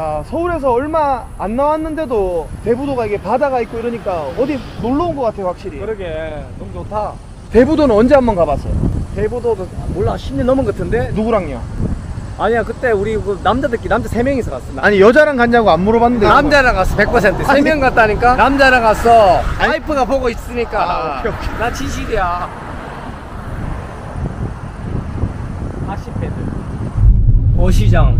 야 서울에서 얼마 안 나왔는데도 대부도가 이게 바다가 있고 이러니까 어디 놀러 온 것 같아요 확실히 그러게 너무 좋다. 대부도는 언제 한번 가봤어요? 대부도도 몰라 10년 넘은 것 같은데. 누구랑요? 아니야 그때 우리 그 남자들끼리 남자 3명이서 갔어. 나- 아니 여자랑 갔냐고 안 물어봤는데 남자랑 갔어 100% 아니. 3명 갔다니까 남자랑 갔어 와이프가 보고 있으니까 아, 오케이, 오케이. 나 진실이야 40패드 어시장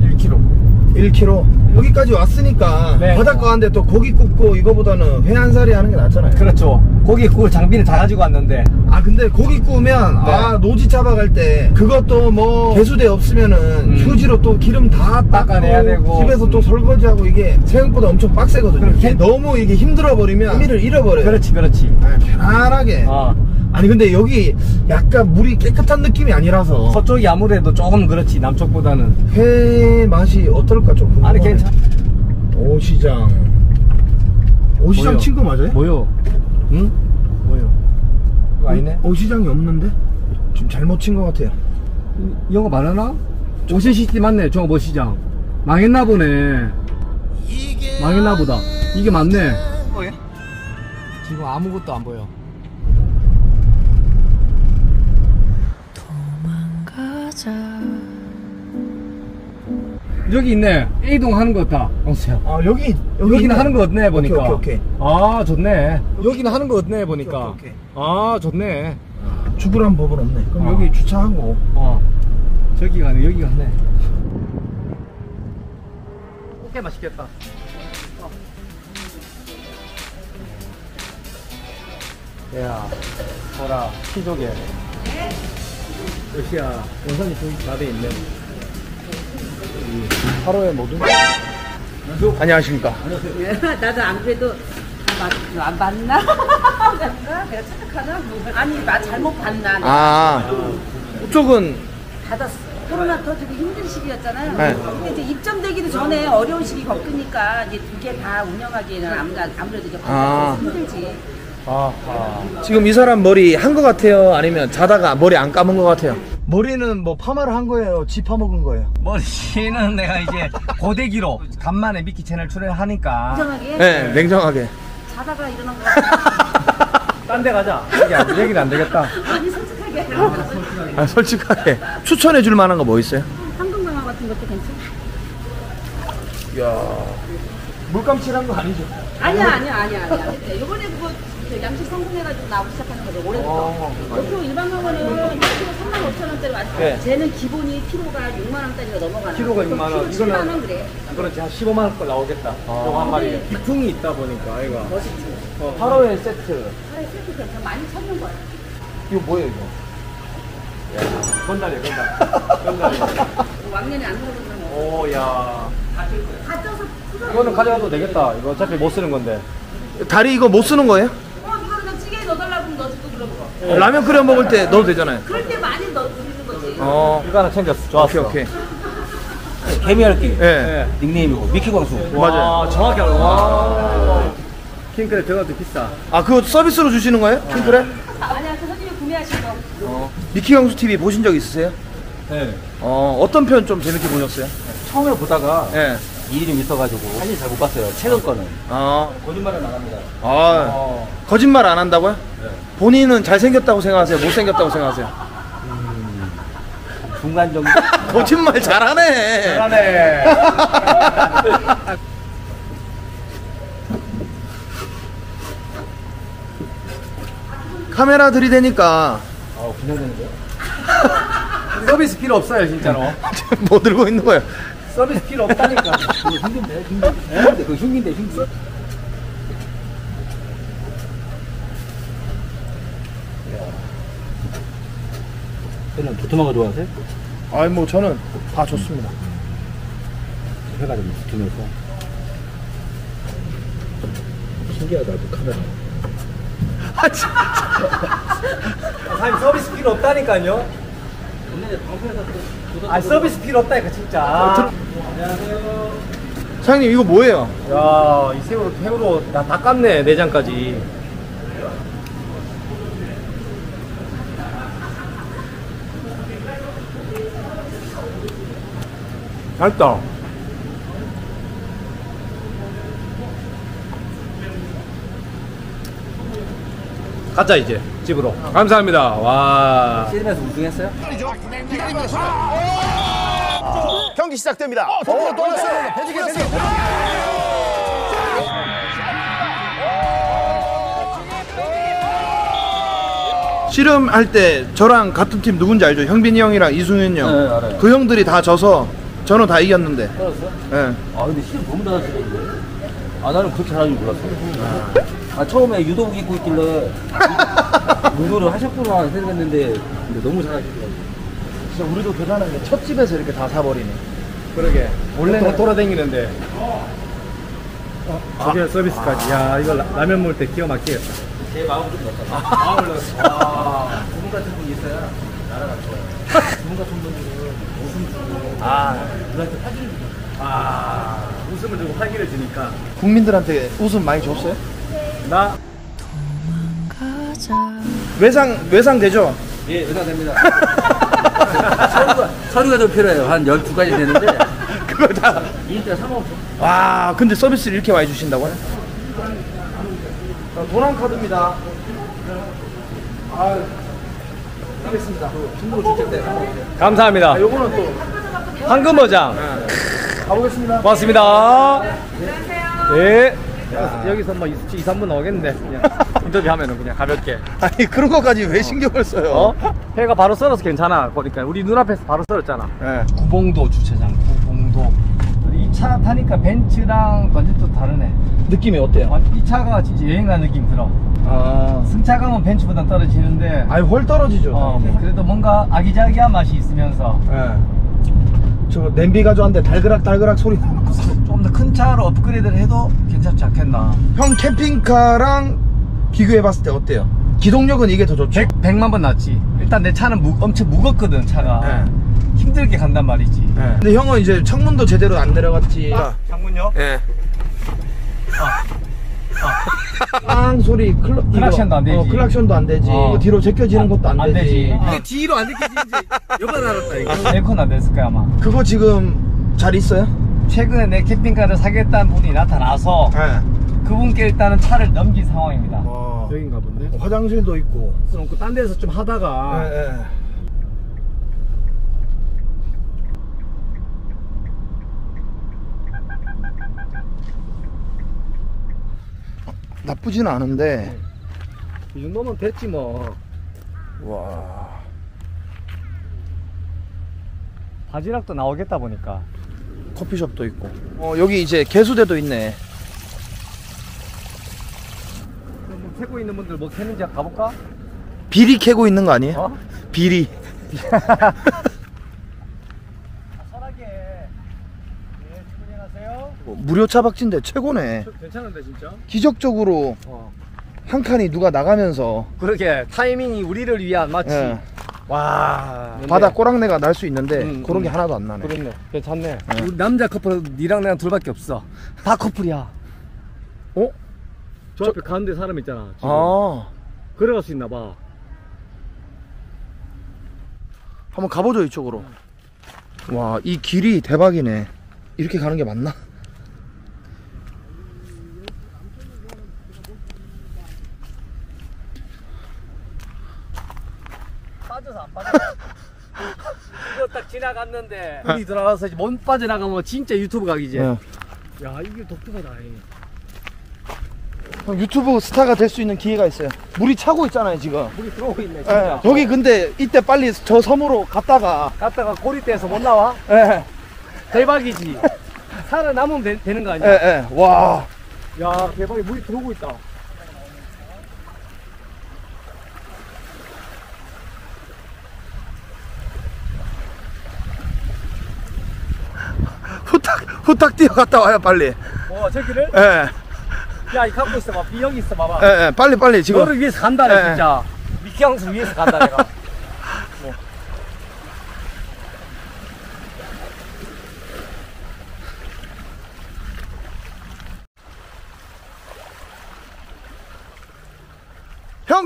1km 1km 여기까지 왔으니까 네. 바닷가 가는데 또 고기 굽고 이거보다는 회한 사리 하는 게 낫잖아요 그렇죠 고기 구울 장비를 다 가지고 왔는데 아 근데 고기 구우면 네. 아 노지 잡아갈 때 그것도 뭐 개수대 없으면은 음. 휴지로 또 기름 다 닦아내야 되고. 집에서 또 음. 설거지하고 이게 생각보다 엄청 빡세거든요 그렇게? 너무 이게 힘들어 버리면 의미를 잃어버려요 그렇지 그렇지 아, 편안하게 어. 아니 근데 여기 약간 물이 깨끗한 느낌이 아니라서 서쪽이 아무래도 조금 그렇지 남쪽보다는 회 맛이 어떨까 좀 궁금하네 아니 괜찮 오시장 오시장 뭐요? 친구 맞아요? 뭐요? 응? 뭐요? 이거 아니네 오시장이 없는데? 좀 잘못 친 것 같아요 영어 말하나? 오신시티 맞네 저거 뭐 시장 망했나 보네 망했나 보다 이게 맞네 뭐예? 지금 아무것도 안 보여 가자 여기 있네. A동 하는 거 같다. 어서요. 아 여기 여기는 있네. 하는 거 없네 보니까. 오케이 오케이, 오케이. 아 좋네. 여기는 하는 거 없네 보니까. 오케이, 오케이. 아 좋네. 죽으란 법은 없네. 그럼 어. 여기 주차하고 어. 저기 가네 여기 가네. 오케이 맛있겠다. 야 보라 키조개 역시야 원산이 저기 다돼 있네 하루에 모두 안녕하십니까 나도 안 그래도 아, 안 봤나? 내가 착각하나? 뭐. 아니 나 잘못 봤나? 아 이쪽은 받았어. 코로나 터지고 힘든 시기였잖아요. 네. 근데 이제 입점되기도 전에 어려운 시기 겪으니까 이제 두 개 다 운영하기에는 아무래도 이제 아. 힘들지. 아하. 지금 이 사람 머리 한것 같아요? 아니면 자다가 머리 안 감은 것 같아요? 머리는 뭐 파마를 한 거예요? 지 파먹은 거예요? 머리는 내가 이제 고데기로 간만에 미키 채널 출연하니까. 이상하게? 네 냉정하게. 자다가 일어난 거. 같아. 딴데 가자. 여기 안, 여기는 안 되겠다. 아니 솔직하게. 아, 솔직하게. 추천해 줄 만한 거 뭐 있어요? 황금강화 같은 것도 괜찮아. 야. 물감 칠한 거 아니죠? 아니야 아니야 아니야 아니야. 이번에 그거 그 양식 성공해가지고 나오기 시작한 거죠 올해부터. 어, 보통 일반 강어는 1kg 3만 5천 원대로 왔어. 네. 쟤는 기본이 키로가 6만 원짜리가 넘어가는. 키로가 6만 원. 키로 7만 이거는- 원 그래. 그렇지 한 15만 원꼴 나오겠다 요거 한 마리에 기풍이 있다 보니까 아이가 멋있지. 어, 하루에 세트 차라리 세트 괜찮아. 많이 찾는 거야. 이거 뭐예요 이거? 건달이야 건달 건달이야 왕년에 안 먹어본 거. 오야 다 쪄서. 이거는 가져가도 되겠다 이거 어차피 못 쓰는 건데 다리 이거 못 쓰는 거예요? 라면 끓여 먹을 때 넣어도 되잖아요 그럴 때 많이 넣어주는 거지. 어 이거 하나 챙겼어 좋았어 오케이 오케이 개미할기 예 닉네임이고 미키 광수 맞아요. 정확히 알아 와 킹크랩 들어가도 비싸 아 그거 서비스로 주시는 거예요? 킹크랩? 아니야 그 선생님 구매하신 거. 미키 형수 TV 보신 적 있으세요? 네 어 어떤 편 좀 재밌게 보셨어요? 처음에 보다가 예. 일이 좀 있어가지고 사실 잘못 봤어요 최근 거는 아, 거짓말은 안 합니다 아 어. 거짓말 안 한다고요? 본인은 잘생겼다고 생각하세요? 못생겼다고 생각하세요? 중간 정도 거짓말 잘하네. 잘하네 카메라 들이대니까 어 긴장되는데요? 서비스 필요 없어요 진짜로 뭐 들고 있는 거예요? 서비스 필요 없다니까. 그거 흉긴데 흉기 흉긴데 그거 흉긴데 흉기 저는 두툼한 거 좋아하세요? 아니 뭐 저는 다 좋습니다. 회가 좀 두툼해서. 신기하다 그 카메라. 아, 진짜. 사장님 서비스 필요 없다니까요 아 서비스 필요 없다 이거 진짜. 아, 안녕하세요. 사장님 이거 뭐예요? 야, 이 새우로 회로 나 다 깠네 내장까지. 맛있다. 가자 이제. 집으로. 감사합니다. 와. 시즌에서 우승했어요? 경기 시작됩니다. 어, 또 왔어요. 배지기 배지기. 씨름할 때 저랑 같은 팀 누군지 알죠? 형빈이 형이랑 이승윤 형. 네, 알아요. 그 형들이 다 져서 저는 다 이겼는데. 떨었어요? 예. 아 근데 시즌 너무 잘하시던데 아 나는 그렇게 잘하는 줄 몰랐어 아 처음에 유도복 입고 있길래 운동을 하셨구나 생각했는데 근데 너무 잘하시더라고요 진짜 우리도 대단한 게첫 집에서 이렇게 다 사버리네. 그러게. 원래는 돌아다니는데. 저게 서비스까지. 야 이거 라, 라면 먹을 때 기가 막히겠다. 제 마음을 좀 넣었다 아 올랐어. 아, 두분 같은 분이 있어야 나라가 좋아요 두분 같은 분들은 웃음 주고 아, 우리한테 사주는 아 웃음을 주고 활기를 주니까. 국민들한테 웃음 많이 줬어요? 나 외상 외상 되죠? 예 의사됩니다 서류가, 서류가 좀 필요해요 한 12가지 되는데 그거 다. 인자 3억 와, 근데 서비스를 이렇게 많이 주신다고요? 도난 카드입니다. 아, 하겠습니다. 중국어 출장 때 감사합니다. 아, 요거는 또 황금어장. 가보겠습니다. 고맙습니다. 예. 여기서 뭐 2, 3분 나오겠는데. 그냥 인터뷰 하면은 그냥 가볍게. 아니 그런 것까지 왜 신경을 써요? 어? 회가 바로 썰어서 괜찮아. 보니까 우리 눈앞에서 바로 썰었잖아. 예. 구봉도 주차장, 구봉도. 이 차 타니까 벤츠랑 완전 또 다르네. 느낌이 어때요? 이 차가 진짜 여행 가는 느낌 들어. 아, 승차감은 벤츠보다 떨어지는데. 아니 훨 떨어지죠. 어, 뭐 그래도 뭔가 아기자기한 맛이 있으면서 예. 저 냄비 가져왔는데 달그락 달그락 소리. 좀더큰 차로 업그레이드를 해도 괜찮지 않겠나. 형 캠핑카랑 비교해봤을 때 어때요? 기동력은 이게 더 좋죠? 100, 100만 번 낫지. 일단 내 차는 무, 엄청 무겁거든, 차가. 네. 힘들게 간단 말이지. 예. 근데 형은 이제 창문도 제대로 안 내려갔지. 장문요? 예. 빵 소리 클러, 클락션도 안 되지. 어, 클락션도 안 되지. 어. 이거 뒤로 제껴지는 것도 안, 안 되지. 되지. 뒤로 안 느껴지는지 여번 알았다, 이거. 에어컨 안 됐을 거야, 아마. 그거 지금 잘 있어요? 최근에 내 캠핑카를 사겠다는 분이 나타나서 예. 그분께 일단은 차를 넘긴 상황입니다. 와. 여긴가 본데? 화장실도 있고. 그럼 그딴 데서 좀 하다가 예, 예. 나쁘지는 않은데. 이 정도면 됐지 뭐. 와. 바지락도 나오겠다 보니까. 커피숍도 있고. 어, 여기 이제 개수대도 있네. 그럼 뭐 캐고 있는 분들 뭐 캐는지 가볼까? 비리 캐고 있는 거 아니에요? 어? 비리. 편하게. 어, 무료 차박지인데 최고네. 괜찮은데 진짜? 기적적으로 어. 한 칸이 누가 나가면서 그러게 타이밍이 우리를 위한 마치. 예, 와. 바다 꼬랑내가 날 수 있는데 음, 그런 게 음. 하나도 안 나네. 그렇네. 괜찮네. 네. 우리 남자 커플 니랑 나랑 둘밖에 없어. 다 커플이야. 어? 저 앞에 가운데 사람 있잖아. 지금. 아, 걸어갈 수 있나 봐. 한번 가보죠 이쪽으로. 와, 이 길이 대박이네. 이렇게 가는 게 맞나? 빠져서 안 빠져. 이거 딱 지나갔는데 우리 들어가서 이제 못 빠져나가면 진짜 유튜브 각이지. 예. 야 이게 독특하다. 이. 형, 유튜브 스타가 될 수 있는 기회가 있어요. 물이 차고 있잖아요 지금. 물이 들어오고 있네 예, 진짜. 여기 근데 이때 빨리 저 섬으로 갔다가 갔다가 고립돼서 못 나와? 예, 대박이지. 살아남으면 되, 되는 거 예, 아니야? 예. 와, 야 대박이 물이 들어오고 있다. 후딱 후딱 뛰어갔다 와요 빨리. 어 저기를? 예, 야, 이 갖고 있어 봐. 비형 있어 봐봐. 예, 예. 빨리 빨리 지금. 너를 위해서 간다 네, 예, 진짜. 미키 형수 위해서 간다, 내가.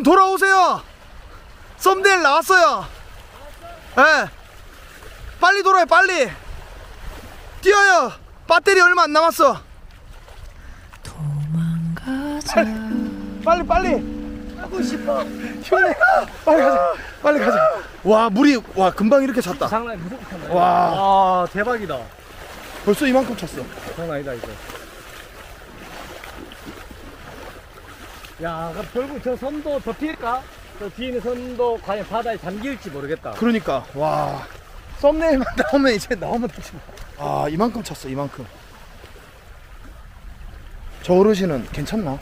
돌아오세요. 썸네일 나왔어요. 예. 빨리 돌아요, 빨리. 뛰어요. 배터리 얼마 안 남았어. 도망가자 빨리 빨리. 먹고 싶어. 형님 빨리 가자 빨리 가자 와 물이 와 금방 이렇게 찼다 장난 장난. 와와 대박이다. 벌써 이만큼 찼어 장난 아니다 이거. 야, 그럼 결국 저 선도 덮일까? 저 뒤에 있는 선도 과연 바다에 잠길지 모르겠다. 그러니까 와 썸네일만 나오면 이제 나오면 되지 아 이만큼 찼어 이만큼 저 어르신은 괜찮나?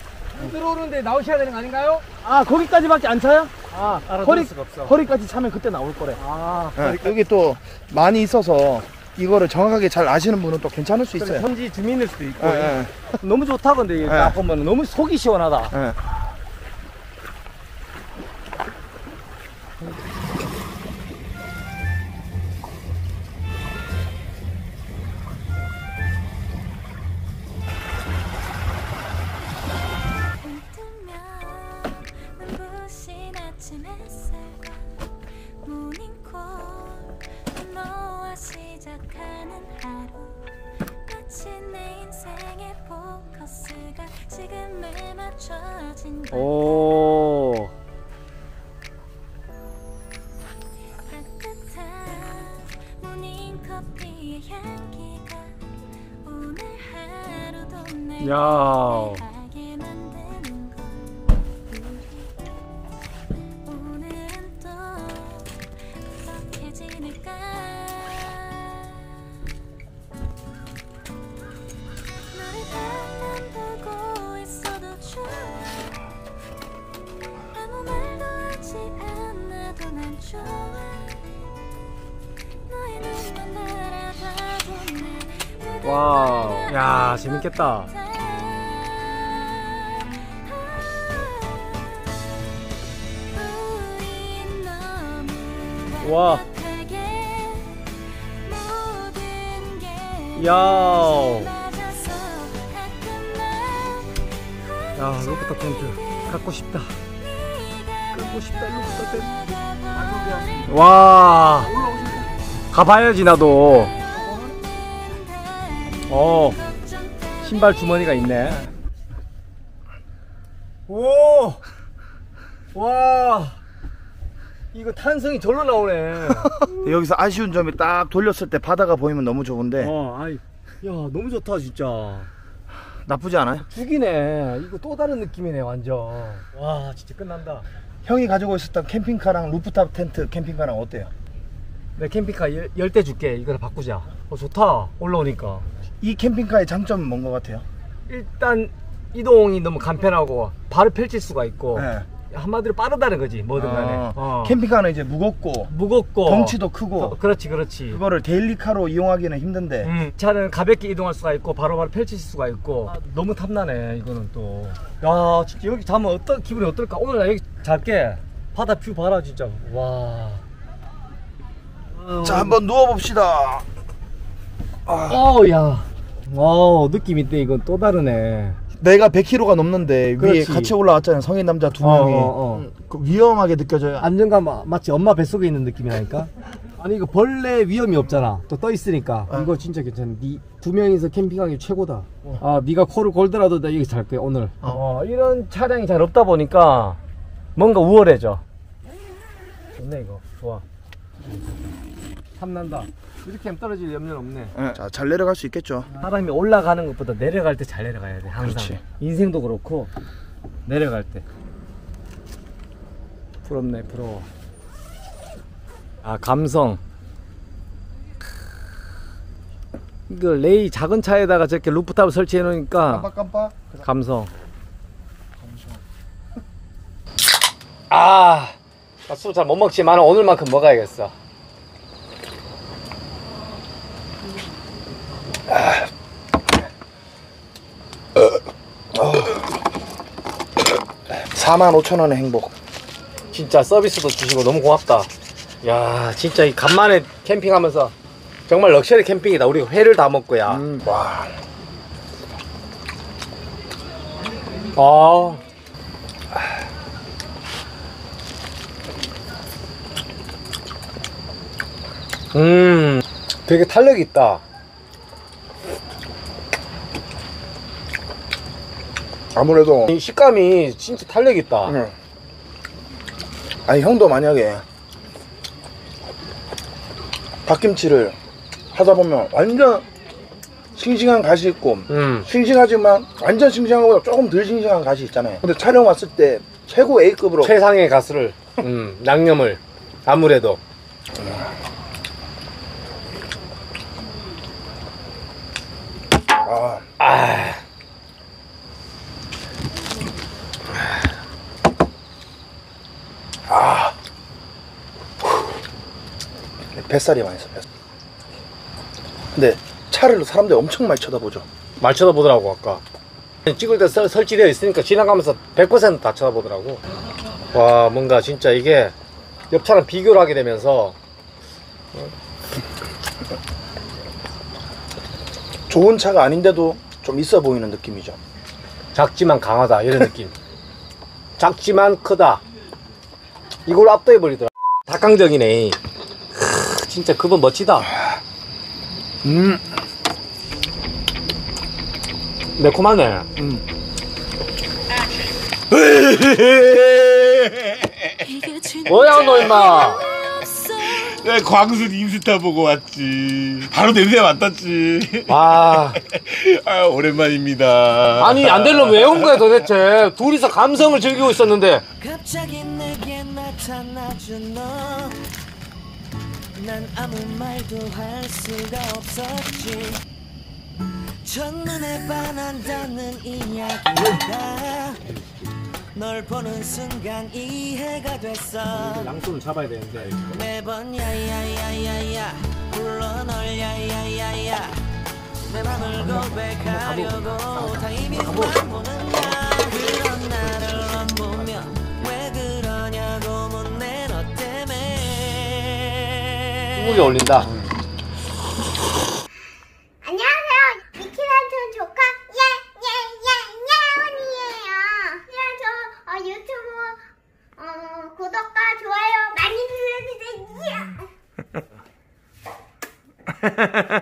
들어오는데 나오셔야 되는 거 아닌가요? 아 거기까지밖에 안 차요? 아, 알아들을 허리 수가 없어. 허리까지 차면 그때 나올 거래 아, 예, 여기 또 많이 있어서 이거를 정확하게 잘 아시는 분은 또 괜찮을 수 있어요 현지 주민일 수도 있고. 예, 예, 너무 좋다, 근데 예. 딱 보면 너무 속이 시원하다. 예. 와우. 야, 재밌겠다. 와. 야우. 야, 루프탑 텐트 갖고 싶다. 갖고 싶다, 루프탑 텐트. 와. 가봐야지 나도. 어. 신발 주머니가 있네. 오! 와! 이거 탄성이 절로 나오네. 여기서 아쉬운 점이 딱 돌렸을 때 바다가 보이면 너무 좋은데 어, 아이. 야, 너무 좋다, 진짜. 나쁘지 않아요? 죽이네. 이거 또 다른 느낌이네, 완전. 와, 진짜 끝난다. 형이 가지고 있었던 캠핑카랑 루프탑 텐트 캠핑카랑 어때요? 내 캠핑카 열쇠 줄게. 이거를 바꾸자. 어, 좋다. 올라오니까. 이 캠핑카의 장점은 뭔 것 같아요? 일단 이동이 너무 간편하고 바로 펼칠 수가 있고 네. 한마디로 빠르다는 거지 뭐든 간에. 어, 어. 캠핑카는 이제 무겁고 무겁고. 덩치도 크고. 어, 그렇지 그렇지. 그거를 daily car로 이용하기는 힘든데. 음, 차는 가볍게 이동할 수가 있고 바로 바로 펼칠 수가 있고. 아, 너무 탐나네 이거는 또야 진짜 여기 자면 어떤 기분이 어떨까? 오늘 나 여기 잘게. 바다 view 봐라 진짜. 와. 자 한번 누워봅시다. 어야. 어 느낌 있대 이건 또 다르네 내가 100kg가 넘는데 위에 그렇지. 같이 올라왔잖아요. 성인 남자 두 어, 명이. 어, 어. 음, 그 위험하게 느껴져요. 안정감 마- 마치 엄마 뱃속에 있는 느낌이라니까? 아니 이거 벌레 위험이 없잖아. 또 떠 있으니까. 어. 이거 진짜 괜찮아. 니두 명이서 캠핑하기 최고다. 아 네가 코를 골더라도 나 여기 잘게 오늘. 어, 이런 차량이 잘 없다 보니까 뭔가 우월해져. 좋네 이거. 좋아. 탐난다 이렇게 하면 떨어질 염려는 없네. 예, 자 잘 내려갈 수 있겠죠. 사람이 올라가는 것보다 내려갈 때 잘 내려가야 돼 항상. 그렇지. 인생도 그렇고 내려갈 때. 부럽네 부러워. 아 감성. 이거 레이 작은 차에다가 저렇게 루프탑을 설치해 놓으니까 깜빡깜빡? 감성. 아, 술잘못 먹지만 오늘만큼 먹어야겠어. 사만 5천 원의 행복 진짜 서비스도 주시고 너무 고맙다. 야, 진짜 이 간만에 캠핑하면서 정말 럭셔리 캠핑이다. 우리 회를 다 먹고 야. 음, 와 아. 음, 되게 탄력 있다. 아무래도 이 식감이 진짜 탄력 있다. 응. 아니 형도 만약에 갓김치를 하다 보면 완전 싱싱한 가시 있고 음. 싱싱하지만 완전 싱싱한 것보다 조금 덜 싱싱한 가시 있잖아요 근데 촬영 왔을 때 최고 A급으로 최상의 가스를 음, 양념을 아무래도 아, 아. 뱃살이 많이 있어. 뱃살. 근데 차를 사람들이 엄청 많이 쳐다보죠. 말 쳐다보더라고 아까. 찍을 때 설, 설치되어 있으니까 지나가면서 100%다 쳐다보더라고. 와 뭔가 진짜 이게 옆 차랑 비교를 하게 되면서. 좋은 차가 아닌데도 좀 있어 보이는 느낌이죠. 작지만 강하다 이런 느낌. 작지만 크다. 이걸 압도해 버리더라. 닭강정이네. 크, 진짜 그분 멋지다 음, 매콤하네 음. 뭐야 너 임마 내 광순 인스타 보고 왔지. 바로 냄새 맡았지. 아 아, 오랜만입니다. 아니 안 되려면 왜 온 거야 도대체 둘이서 감성을 즐기고 있었는데 갑자기 내게 나타나준 너. 난 아무 말도 할 수가 없었지. 첫눈에 반한다는 이야기가 널 보는 순간 이해가 됐어. 양손을 잡아야 되는데 매번 야야야야야 불러 널 야야야야 내 맘을 고백하려고 타이밍만 보는 국물이 올린다 안녕하세요. 미키란촌 조카 예예예예언이에요. 그냥 저 어, 유튜브 어, 구독과 좋아요 많이 눌러주세요.